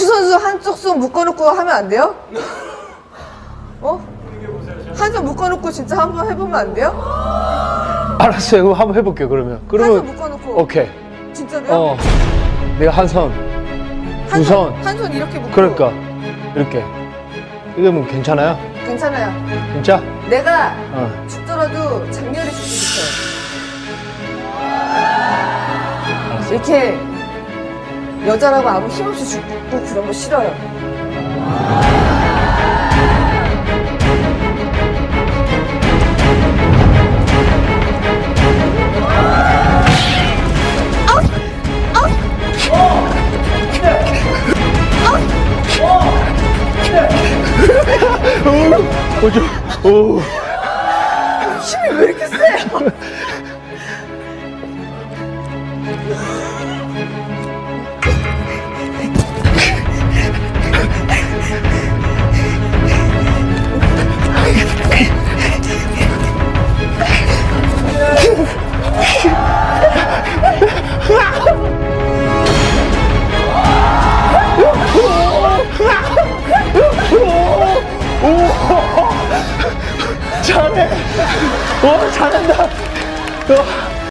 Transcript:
추선수 한쪽 손 묶어놓고 하면 안 돼요? 어? 한 손 묶어놓고 진짜 한번 해보면 안 돼요? 알았어요. 그럼 한번 해볼게요. 그러면. 한 손 그러면 묶어놓고 오케이. 진짜로요? 어. 내가 한 손. 한두 손. 한손 이렇게 묶고 그러니까 이렇게. 이러면 괜찮아요? 괜찮아요 진짜? 내가 어. 죽더라도 장렬히 죽고 싶어요 이렇게 여자라고 아무 힘없이 죽고 그런 거 싫어요 오, 좀, 오. 힘이 왜 이렇게 세요? 잘해. 오, 잘한다. 어.